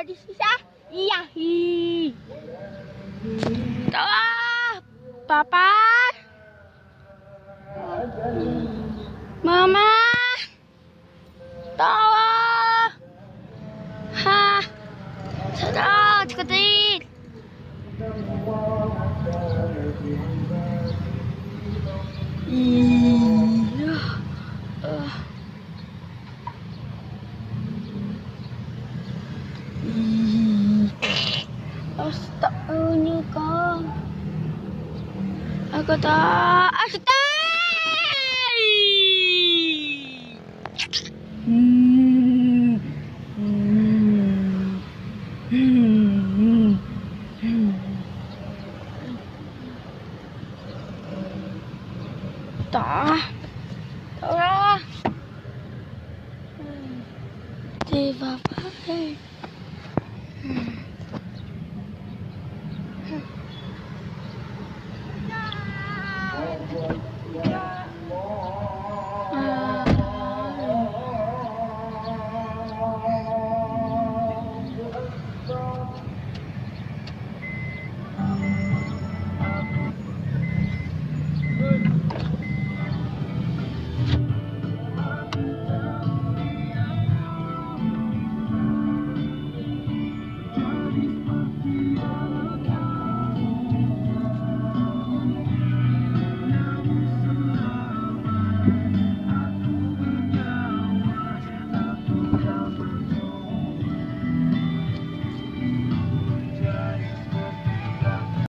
di sisa. Iya. Hi. Tawa. Papa. Mama. Tawa. Ha. Sada, tikatin. Iya. ことあしたーうん。うん。うん。うん。う tak.